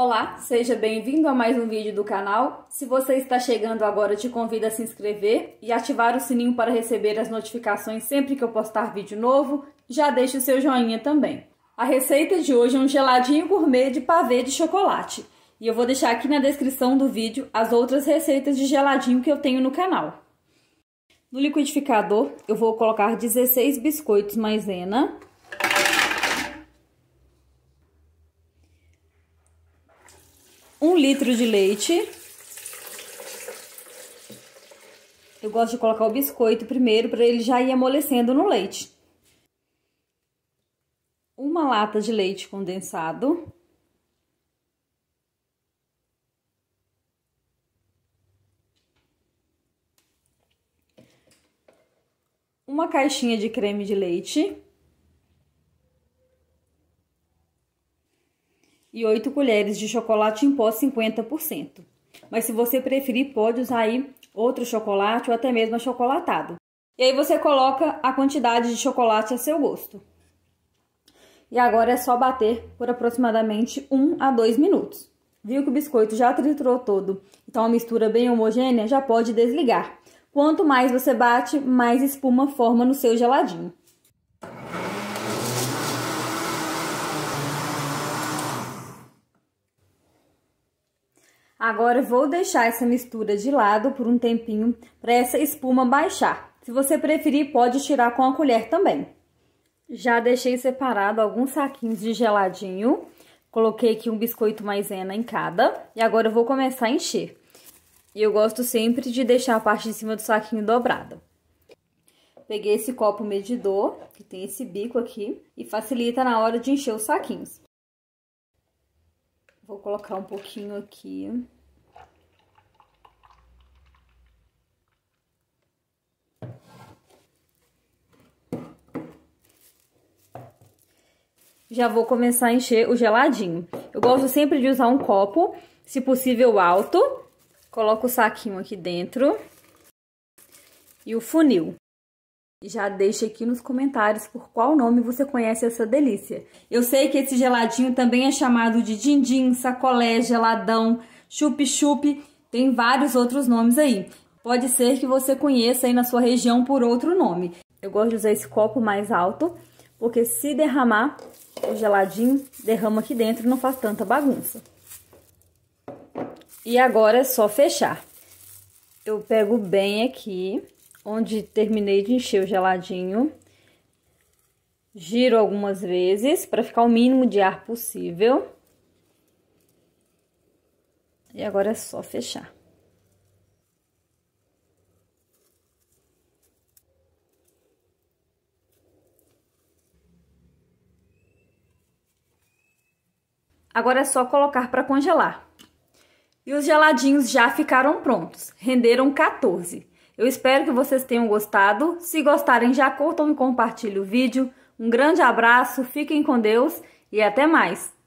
Olá, seja bem-vindo a mais um vídeo do canal. Se você está chegando agora, te convido a se inscrever e ativar o sininho para receber as notificações sempre que eu postar vídeo novo. Já deixe o seu joinha também. A receita de hoje é um geladinho gourmet de pavê de chocolate. E eu vou deixar aqui na descrição do vídeo as outras receitas de geladinho que eu tenho no canal. No liquidificador, eu vou colocar 16 biscoitos maisena um litro de leite. Eu gosto de colocar o biscoito primeiro para ele já ir amolecendo no leite. Uma lata de leite condensado. Uma caixinha de creme de leite. E 8 colheres de chocolate em pó 50%. Mas se você preferir, pode usar aí outro chocolate ou até mesmo achocolatado. E aí você coloca a quantidade de chocolate a seu gosto. E agora é só bater por aproximadamente 1 a 2 minutos. Viu que o biscoito já triturou todo, então a mistura bem homogênea já pode desligar. Quanto mais você bate, mais espuma forma no seu geladinho. Agora vou deixar essa mistura de lado por um tempinho para essa espuma baixar. Se você preferir, pode tirar com a colher também. Já deixei separado alguns saquinhos de geladinho. Coloquei aqui um biscoito maisena em cada e agora eu vou começar a encher. E eu gosto sempre de deixar a parte de cima do saquinho dobrada. Peguei esse copo medidor, que tem esse bico aqui, e facilita na hora de encher os saquinhos. Vou colocar um pouquinho aqui. Já vou começar a encher o geladinho. Eu gosto sempre de usar um copo, se possível alto. Coloco o saquinho aqui dentro. E o funil. Já deixe aqui nos comentários por qual nome você conhece essa delícia. Eu sei que esse geladinho também é chamado de din-din, sacolé, geladão, chup-chup, tem vários outros nomes aí. Pode ser que você conheça aí na sua região por outro nome. Eu gosto de usar esse copo mais alto, porque se derramar o geladinho, derrama aqui dentro não faz tanta bagunça. E agora é só fechar. Eu pego bem aqui onde terminei de encher o geladinho. Giro algumas vezes para ficar o mínimo de ar possível. E agora é só fechar. Agora é só colocar para congelar. E os geladinhos já ficaram prontos, renderam 14. Eu espero que vocês tenham gostado. Se gostarem, já curtam e compartilhem o vídeo. Um grande abraço, fiquem com Deus e até mais!